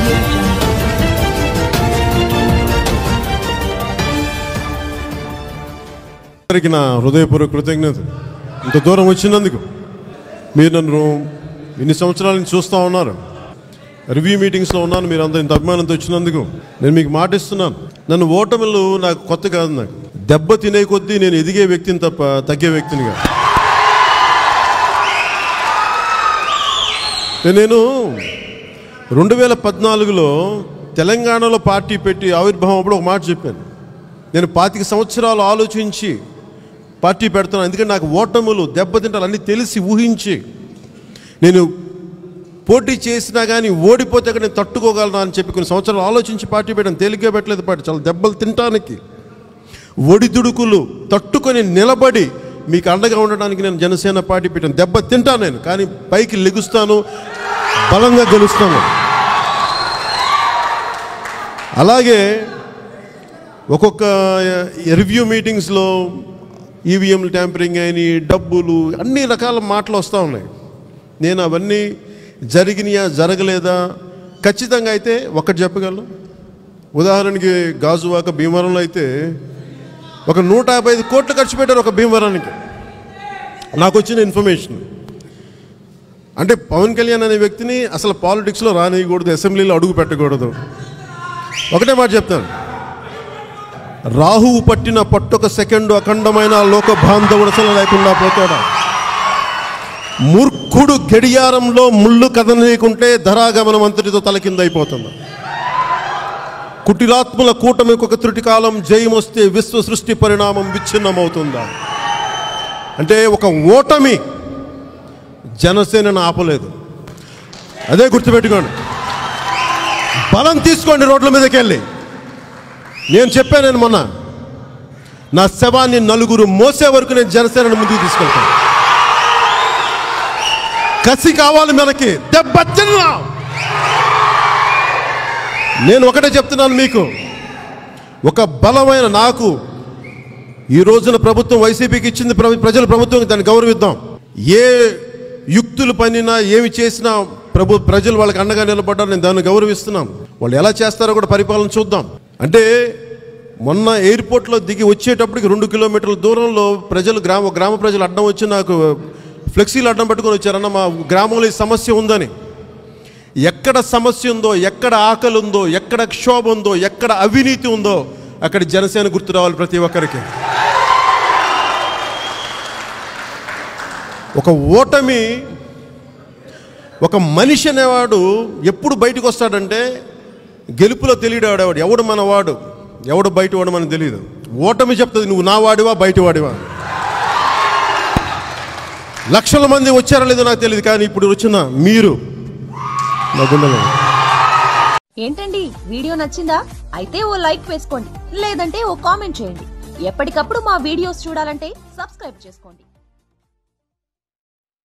audio అందరికి నా హృదయపూర్వక కృతజ్ఞత ఇంత దూరం వచ్చినందుకు మీరు నన్ను ఇన్ని సంవత్సరాల నుంచి చూస్తూ ఉన్నారు. రివ్యూ మీటింగ్స్లో ఉన్నాను మీరు అంత ఇంత అభిమానంతో వచ్చినందుకు నేను మీకు మాటిస్తున్నాను నన్ను ఓటమిలు నాకు కొత్త కాదు నాకు. దెబ్బ తినే కొద్దీ నేను ఎదిగే వ్యక్తిని తప్ప తగ్గే వ్యక్తిని కాదు. నేను రెండు వేల పద్నాలుగులో తెలంగాణలో పార్టీ పెట్టి ఆవిర్భావం అప్పుడు ఒక మాట చెప్పాను. నేను పాతిక సంవత్సరాలు ఆలోచించి పార్టీ పెడుతున్నాను ఎందుకంటే నాకు ఓటములు దెబ్బతింటాలు అన్నీ తెలిసి ఊహించి నేను పోటీ చేసినా కానీ ఓడిపోతే అక్కడ నేను తట్టుకోగలను అని చెప్పి కొన్ని సంవత్సరాలు ఆలోచించి పార్టీ పెట్టాను. తేలిగ్గా పెట్టలేదు పార్టీ. చాలా దెబ్బలు తినటానికి. ఒడిదుడుకులు తట్టుకొని నిలబడి మీకు అండగా ఉండడానికి నేను జనసేన పార్టీ పెట్టాను. దెబ్బ తింటాను నేను. కానీ పైకి లెగుస్తాను. బలంగా గెలుస్తాము అలాగే ఒక్కొక్క రివ్యూ మీటింగ్స్లో ఈవీఎంలు ట్యాంపరింగ్ అని డబ్బులు అన్ని రకాల మాటలు వస్తూ ఉన్నాయి. నేను అవన్నీ జరిగినాయా జరగలేదా? ఖచ్చితంగా అయితే ఒకటి చెప్పగలను. ఉదాహరణకి గాజువాక భీమవరంలో అయితే ఒక నూట యాభై ఐదు కోట్లు ఖర్చు పెట్టారు ఒక భీమవరానికి. నాకు వచ్చిన ఇన్ఫర్మేషన్ అంటే పవన్ కళ్యాణ్ అనే వ్యక్తిని అసలు పాలిటిక్స్లో రానియకూడదు అసెంబ్లీలో అడుగు పెట్టకూడదు. ఒకటే మాట చెప్తాను. రాహువు పట్టిన పట్టొక సెకండ్ అఖండమైన లోక బాంధవుడసలు లేకుండా పోతాడా? మూర్ఖుడు గడియారంలో ముళ్ళు కదనీయకుంటే ధరాగమనం అంతటితో తలకిందైపోతుంది కుటిలాత్మల కూటమికి ఒక త్రుటికాలం జయం జయమొస్తే విశ్వ సృష్టి పరిణామం విచ్ఛిన్నమవుతుందా? అంటే ఒక ఓటమి జనసేనను ఆపలేదు. అదే గుర్తుపెట్టుకోండి. బలం తీసుకోండి రోడ్ల మీదకి వెళ్ళి నేను చెప్పాను నేను మొన్న నా శవాన్ని నలుగురు మోసే వరకు నేను జనసేనను ముందుకు తీసుకెళ్తాను. కసి కావాలి మనకి దెబ్బ నేను ఒకటే చెప్తున్నాను మీకు ఒక బలమైన నాకు ఈ రోజున ప్రభుత్వం వైసీపీకి ఇచ్చింది ప్రజల ప్రభుత్వం దాన్ని గౌరవిద్దాం. ఏ యుక్తులు పనినా ఏమి చేసినా ప్రభు ప్రజలు వాళ్ళకి అండగా నిలబడ్డారు నేను దాన్ని గౌరవిస్తున్నాం వాళ్ళు ఎలా చేస్తారో కూడా పరిపాలన చూద్దాం. అంటే మొన్న ఎయిర్పోర్ట్లో దిగి వచ్చేటప్పటికి రెండు కిలోమీటర్ల దూరంలో ప్రజలు గ్రామ గ్రామ ప్రజలు అడ్డం వచ్చి నాకు ఫ్లెక్సీలు అడ్డం పట్టుకొని వచ్చారన్న మా గ్రామంలో ఈ సమస్య ఉందని. ఎక్కడ సమస్య ఉందో ఎక్కడ ఆకలి ఉందో ఎక్కడ క్షోభ ఉందో ఎక్కడ అవినీతి ఉందో అక్కడ జనసేన గుర్తు రావాలి ప్రతి ఒక్కరికి. ఒక ఓటమి ఒక మనిషి అనేవాడు ఎప్పుడు బయటకు వస్తాడంటే గెలుపులో తెలియడాడేవాడు ఎవడు మనవాడు? ఎవడు బయట వాడు మనకు తెలియదు. ఓటమి చెప్తుంది నువ్వు నా వాడివా బయట వాడివా లక్షల మంది వచ్చారో లేదో నాకు తెలియదు కానీ ఇప్పుడు వచ్చిన మీరు. నా గుండెలో. ఏంటండి? వీడియో నచ్చిందా? అయితే ఓ లైక్ వేసుకోండి లేదంటే ఓ కామెంట్ చేయండి. ఎప్పటికప్పుడు మా వీడియోస్ చూడాలంటే సబ్స్క్రైబ్ చేసుకోండి.